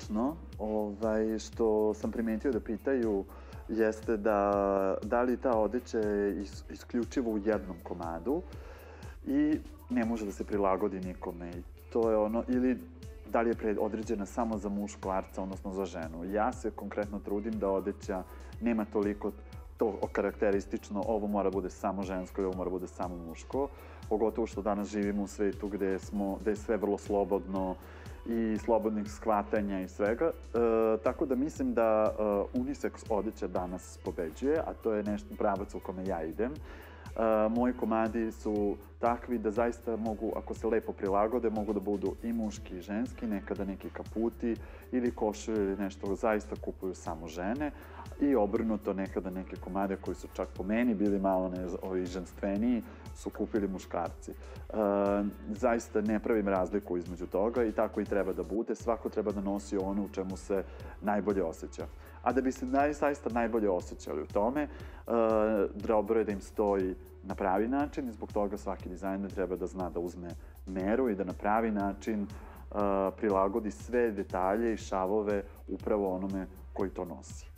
ključno, ovaj, što sam primetio da pitaju, jeste da, da li ta odeća je is, isključivo u jednom komadu i ne može da se prilagodi nikome. To je ono, ili da li je pred, određena samo za muškarca, odnosno za ženu. Ja se konkretno trudim da odeća nema toliko to karakteristično, ovo mora bude samo žensko i ovo mora bude samo muško, pogotovo što danas živimo u svetu gde, smo, gde je sve vrlo slobodno i slobodnih shvatanja i svega. E, tako da mislim da e, unisex odeća danas pobeđuje, a to je nešto pravac u kome ja idem. Moji komadi su takvi da zaista mogu, ako se lepo prilagode, mogu da budu i muški i ženski, nekada neki kaputi ili košulje ili nešto zaista kupuju samo žene i obrnuto nekada neke komade koji su čak po meni bili malo ne, ovi ženstveniji su kupili muškarci. E, zaista ne pravim razliku između toga i tako i treba da bude. Svako treba da nosi ono u čemu se najbolje osjeća. A da bi se naj, zaista najbolje osjećali u tome, e, dobro je da im stoji na pravi način i zbog toga svaki dizajner treba da zna da uzme meru i da na pravi način uh, prilagodi sve detalje i šavove upravo onome koji to nosi.